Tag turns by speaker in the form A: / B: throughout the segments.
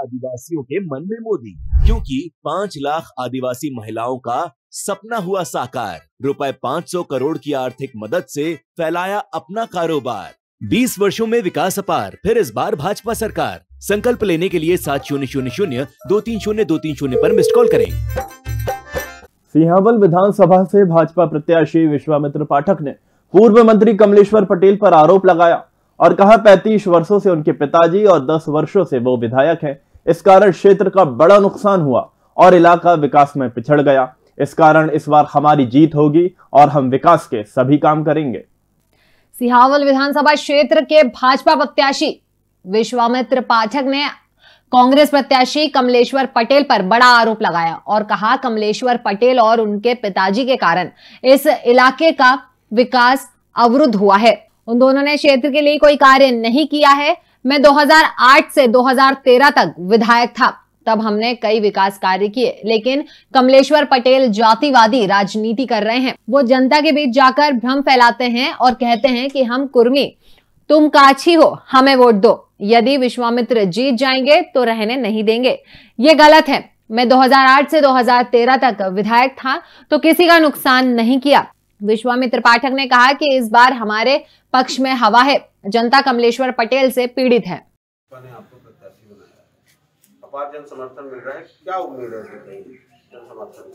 A: आदिवासियों के मन में मोदी। क्योंकि पाँच लाख आदिवासी महिलाओं का सपना हुआ साकार। रुपए 500 करोड़ की आर्थिक मदद से फैलाया अपना कारोबार। 20 वर्षों में विकास अपार, फिर इस बार भाजपा सरकार। संकल्प लेने के लिए सात शून्य शून्य शून्य, दो तीन शून्य, दो तीन शून्य आरोप मिस्ड कॉल करें।
B: सिंहावल विधानसभा से भाजपा प्रत्याशी विश्वामित्र पाठक ने पूर्व मंत्री कमलेश्वर पटेल पर आरोप लगाया और कहा 35 वर्षों से उनके पिताजी और 10 वर्षों से वो विधायक हैं। इस कारण क्षेत्र का बड़ा नुकसान हुआ और इलाका विकास में पिछड़ गया। इस कारण इस बार हमारी जीत होगी और हम विकास के सभी काम करेंगे।
C: सिहावल विधानसभा क्षेत्र के भाजपा प्रत्याशी विश्वामित्र पाठक ने कांग्रेस प्रत्याशी कमलेश्वर पटेल पर बड़ा आरोप लगाया और कहा, कमलेश्वर पटेल और उनके पिताजी के कारण इस इलाके का विकास अवरुद्ध हुआ है। उन दोनों ने क्षेत्र के लिए कोई कार्य नहीं किया है। मैं 2008 से 2013 तक विधायक था। तब हमने कई विकास कार्य किए, लेकिन कमलेश्वर पटेल जातिवादी राजनीति कर रहे हैं। वो जनता के बीच जाकर भ्रम फैलाते हैं और कहते हैं कि हम कुर्मी, तुम काछी हो, हमें वोट दो। यदि विश्वामित्र जीत जाएँगे तो रहने नहीं देंगे। ये गलत है। मैं 2008 से 2013 तक विधायक था तो किसी का नुकसान नहीं किया। विश्वामित्र पाठक ने कहा कि इस बार हमारे पक्ष में हवा है। जनता कमलेश्वर पटेल से पीड़ित है।
D: ने आपको प्रत्याशी बनाया। है अपार जन समर्थन मिल रहा है? क्या उम्मीद है कि कहीं जन समर्थन?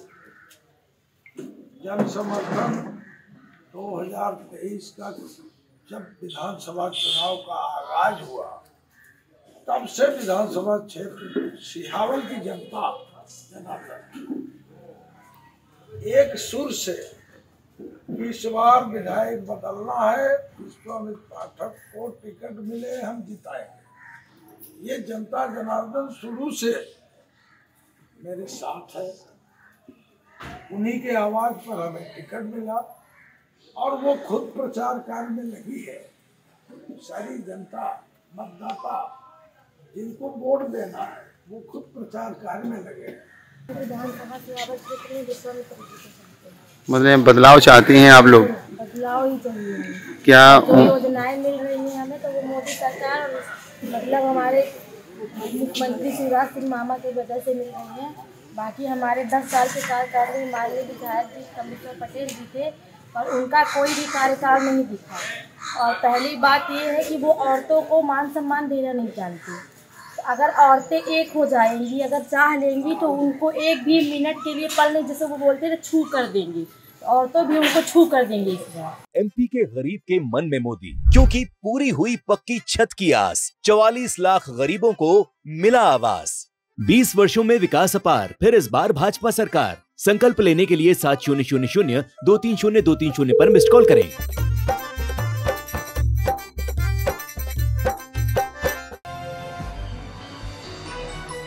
E: जन समर्थन 2023 का जब विधानसभा चुनाव का आगाज़ हुआ तब से विधानसभा क्षेत्र सिहावल की जनता जनार्दन एक सुर से इस बार विधायक बदलना है विश्वामित्र पाठक को टिकट मिले, हम जिताएँगे। ये जनता जनार्दन शुरू से मेरे साथ है। उन्हीं के आवाज़ पर हमें टिकट मिला और वो खुद प्रचार कार्य में लगी है। सारी जनता, मतदाता, जिनको वोट देना है, वो खुद प्रचार कार्य में लगे हैं।
F: विधानसभा क्षेत्र में विश्वामित्र
G: मतलब बदलाव चाहती हैं आप लोग?
F: बदलाव ही चाहिए।
G: क्या
F: योजनाएँ मिल रही हैं हमें तो वो मोदी सरकार मतलब हमारे मुख्यमंत्री शिवराज सिंह मामा की वजह से मिल रही हैं। बाकी हमारे दस साल के कार्यकाल में माननीय विधायक जी कमिश्नर पटेल जी थे और उनका कोई भी कार्यकाल नहीं दिखा। और पहली बात ये है कि वो औरतों को मान सम्मान देना नहीं जानती अगर औरतें एक हो जाएँगी, अगर चाह लेंगी तो उनको एक भी मिनट के लिए पल जैसे वो बोलते हैं छू कर देंगी। तो भी उनको छू कर देंगी
A: एमपी के गरीब के मन में मोदी, क्योंकि पूरी हुई पक्की छत की आस 44 लाख गरीबों को मिला आवास। 20 वर्षों में विकास अपार, फिर इस बार भाजपा सरकार। संकल्प लेने के लिए सात शून्य शून्य शून्य, दो तीन शून्य, दो तीन शून्य आरोप मिस्ड कॉल करें।